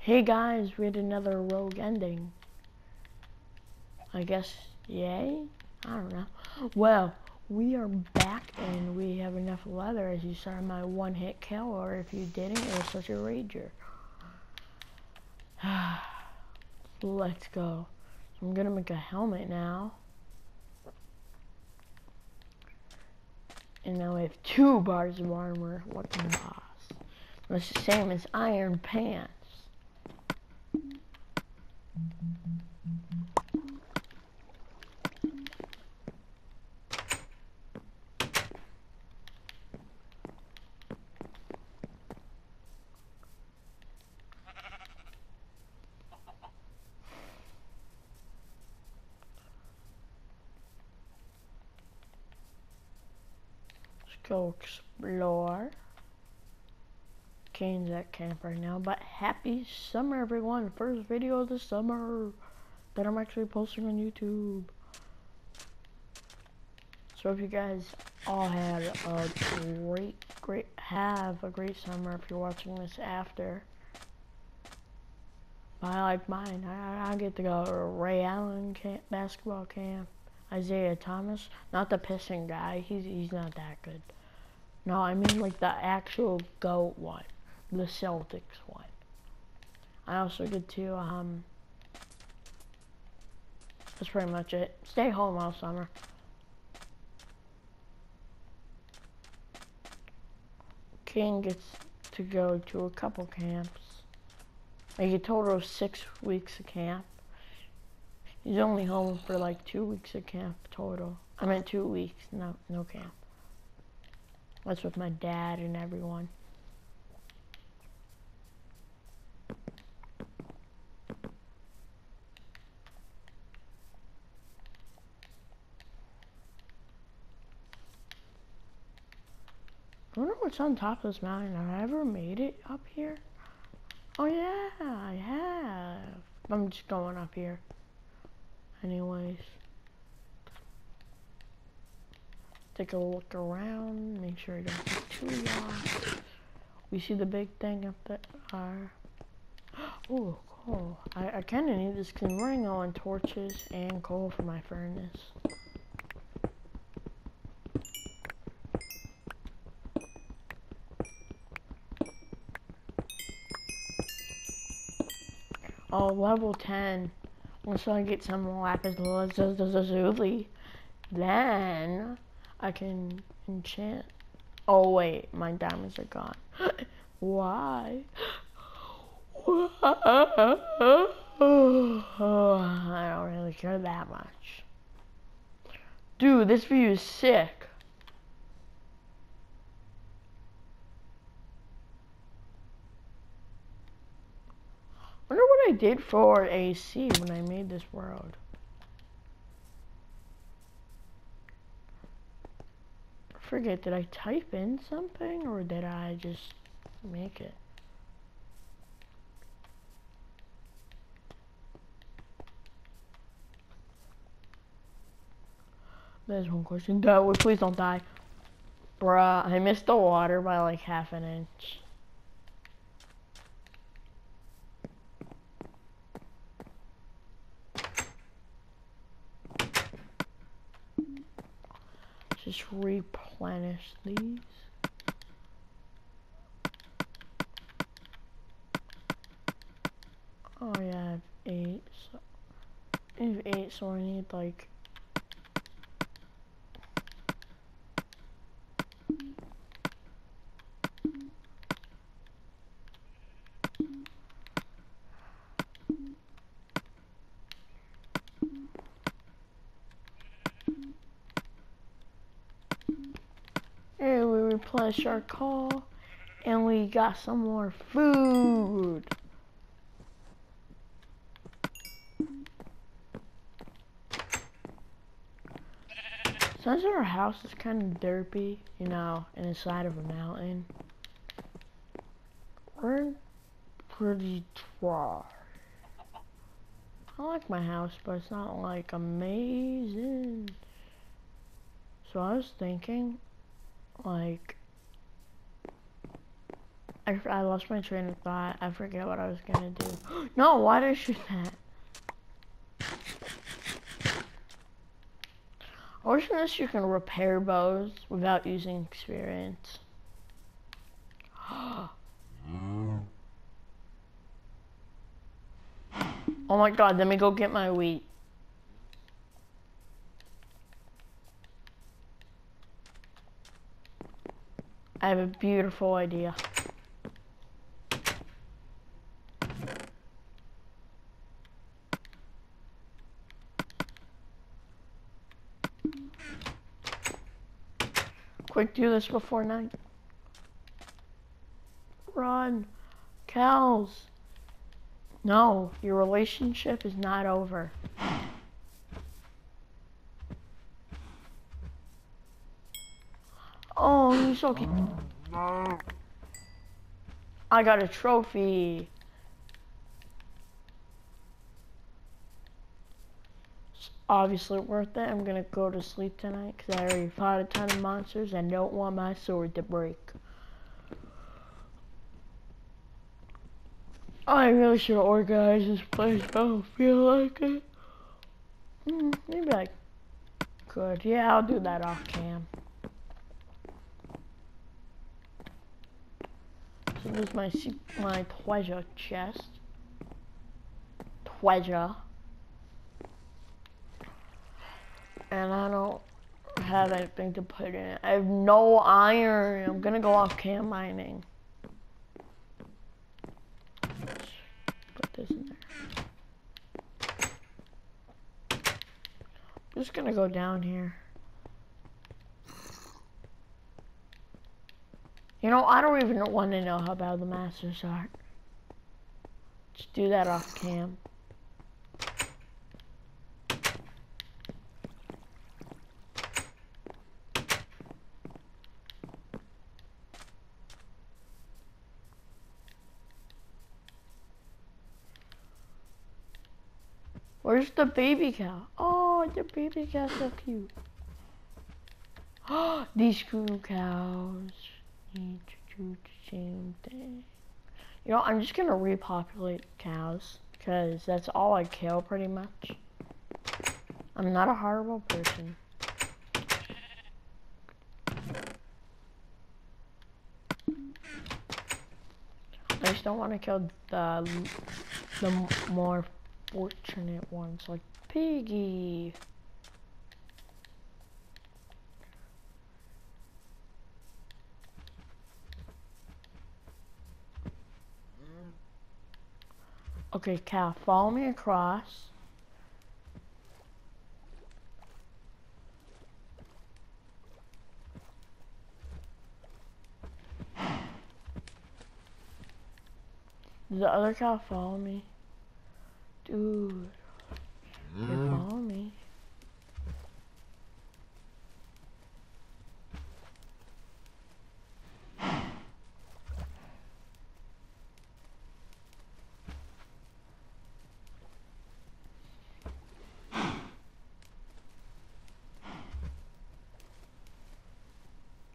Hey guys, we had another rogue ending. I guess, yay? I don't know. Well, we are back and we have enough leather as you saw my one hit kill, or if you didn't, it was such a rager. Let's go. I'm gonna make a helmet now. And now we have two bars of armor. What the boss? That's the same as iron pants. Explore. Kane's at camp right now, but happy summer everyone. First video of the summer that I'm actually posting on YouTube. So if you guys all had a great, great, have a great summer if you're watching this after. I like mine. I, I get to go to Ray Allen camp, basketball camp. Isaiah Thomas, not the Pistons guy. He's he's not that good. No, I mean like the actual GOAT one. The Celtics one. I also get to, um, that's pretty much it. Stay home all summer. King gets to go to a couple camps. Like a total of six weeks of camp. He's only home for like two weeks of camp total. I meant two weeks, no, no camp. That's with my dad and everyone. I wonder what's on top of this mountain. Have I ever made it up here? Oh yeah, I have. I'm just going up here. Anyways. Take a look around, make sure I don't get too lost. We see the big thing up there. Oh, cool. I, I kind of need this because I'm running on torches and coal for my furnace. Oh, level 10. Once I get some lapis lazuli, then I can enchant. Oh wait, my diamonds are gone. Why? I don't really care that much. Dude, this view is sick. wonder what I did for AC when I made this world. Forget, did I type in something or did I just make it? There's one question. Don't, please don't die. Bruh, I missed the water by like half an inch. Just replenish these. Oh yeah, I have eight. So I have eight, so I need like our call, and we got some more food. Since our house is kind of derpy, you know, in the side of a mountain, we're pretty dry. I like my house, but it's not like amazing. So I was thinking, like, I, I lost my train of thought. I forget what I was gonna do. no, why did I shoot that? I wish this you can repair bows without using experience. oh my god, let me go get my wheat. I have a beautiful idea. Quick, do this before night. Run. Cows. No, your relationship is not over. Oh, you so cute. Oh, I got a trophy. It's obviously worth it. I'm gonna go to sleep tonight because I already fought a ton of monsters and don't want my sword to break. I really should organize this place. I don't feel like it. Hmm, maybe I could. Yeah, I'll do that off cam. So this is my my treasure chest. Treasure. And I don't have anything to put in it. I have no iron. I'm gonna go off cam mining. Put this in there. I'm just gonna go down here. You know, I don't even want to know how bad the masters are. Just do that off cam. Where's the baby cow? Oh, the baby cow's so cute. These cool cows need to do the same thing. You know, I'm just gonna repopulate cows because that's all I kill pretty much. I'm not a horrible person. I just don't want to kill the the more fortunate ones like Piggy. Okay, Cal, follow me across. Does the other cow follow me? Dude, they follow me.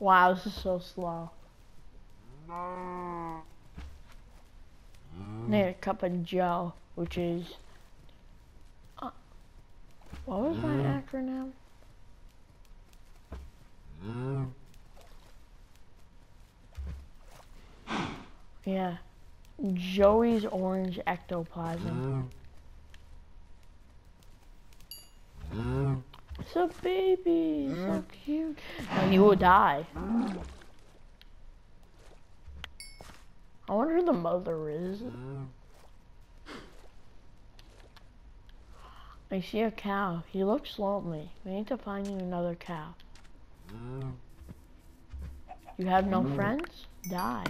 Wow, this is so slow. Need a cup of Joe, which is. Uh, what was my mm. acronym? Mm. Yeah. Joey's orange ectoplasm. Mm. It's a baby. So cute. And you will die. I wonder who the mother is. I see a cow. He looks lonely. We need to find you another cow. You have no mm. friends? Die.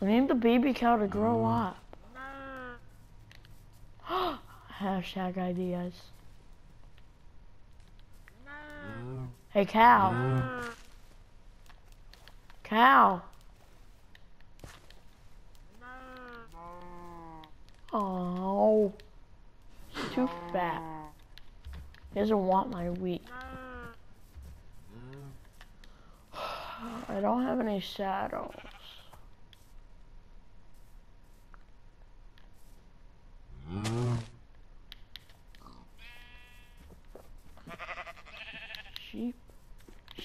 I need the baby cow to grow mm. up. Hashtag ideas. Hey cow. Cow. Oh. Too fat. He doesn't want my wheat. I don't have any saddles. Sheep,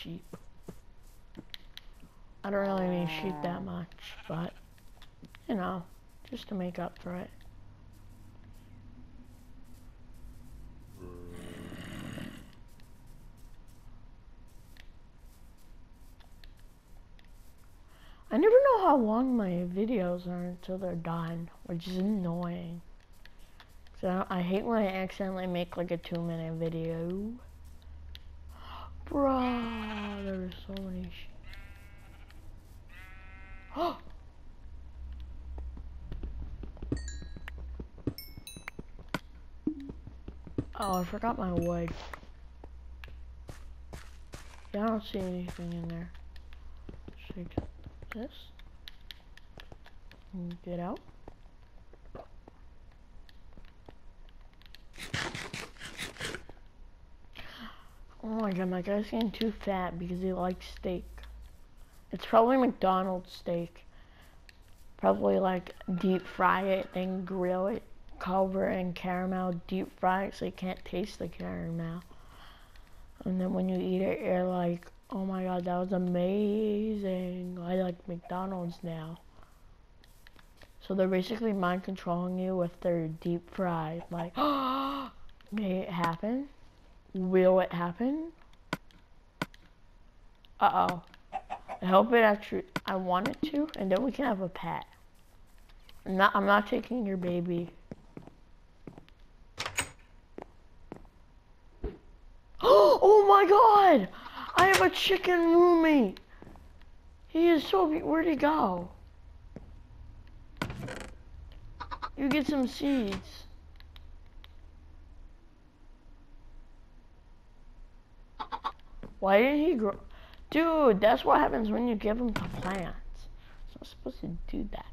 sheep. I don't really need sheep that much, but, you know, just to make up for it. I never know how long my videos are until they're done, which is annoying. So I hate when I accidentally make like a two minute video. Bruh, Oh, I forgot my wood. Yeah, I don't see anything in there. Take this. And get out. Oh my god, my guy's getting too fat because he likes steak. It's probably McDonald's steak. Probably like deep fry it, then grill it, cover in caramel, deep it so you can't taste the caramel. And then when you eat it, you're like, oh my god, that was amazing. I like McDonald's now. So they're basically mind controlling you with their deep fry. Like, may it happen? Will it happen? Uh-oh. I hope it actually, I want it to, and then we can have a pet. I'm not, I'm not taking your baby. oh my god! I have a chicken roommate! He is so, where'd he go? You get some seeds. Why didn't he grow? Dude, that's what happens when you give them to plants. It's not supposed to do that.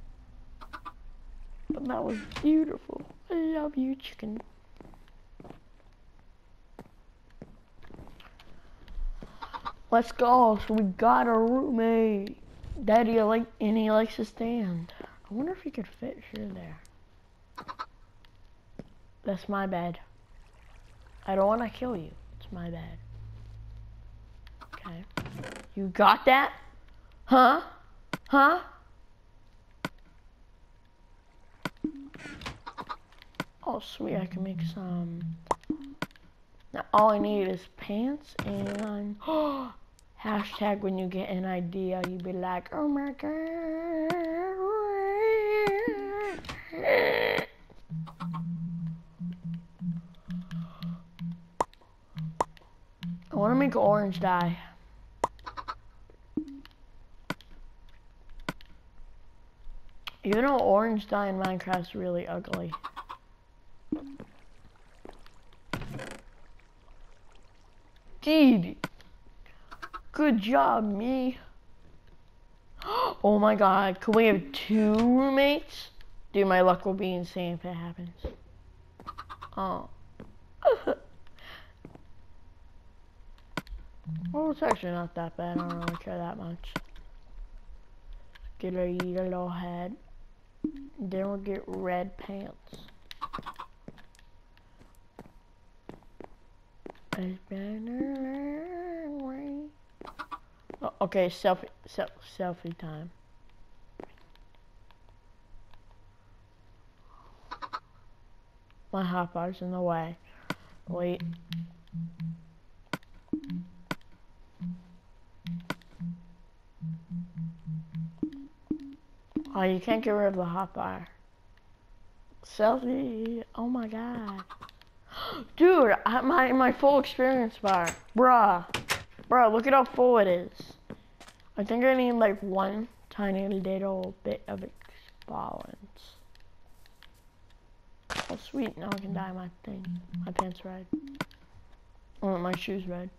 But that was beautiful. I love you, chicken. Let's go. So we got a roommate. Daddy like and he likes to stand. I wonder if he could fit here there. That's my bed. I don't want to kill you. It's my bed. Okay. You got that? Huh? Huh? Oh, sweet, I can make some. Now, all I need is pants and hashtag when you get an idea, you be like, oh my god. I want to make orange dye. Even though orange dye in Minecraft is really ugly. Dude, good job, me. Oh my god, could we have two roommates? Dude, my luck will be insane if it happens. Oh. well, it's actually not that bad. I don't really care that much. Get a yellow head. Then we'll get red pants. Okay, selfie, self, selfie time. My hotbar's in the way. Wait. Oh, you can't get rid of the hot bar. Selfie. Oh my god. Dude, my, my full experience bar. Bruh. Bruh, look at how full it is. I think I need like one tiny little bit of experience. Oh sweet, now I can dye my thing. My pants red. Oh, my shoes red.